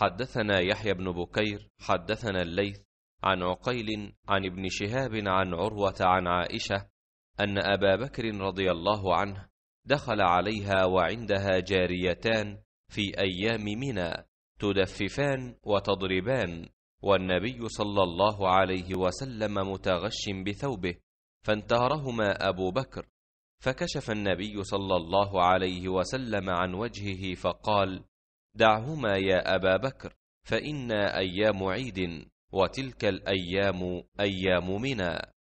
حدثنا يحيى بن بكير حدثنا الليث عن عقيل عن ابن شهاب عن عروة عن عائشة أن أبا بكر رضي الله عنه دخل عليها وعندها جاريتان في أيام منى تدففان وتضربان والنبي صلى الله عليه وسلم متغش بثوبه فانتهرهما أبو بكر فكشف النبي صلى الله عليه وسلم عن وجهه فقال دعهما يا أبا بكر فإنا أيام عيد وتلك الأيام أيام منى.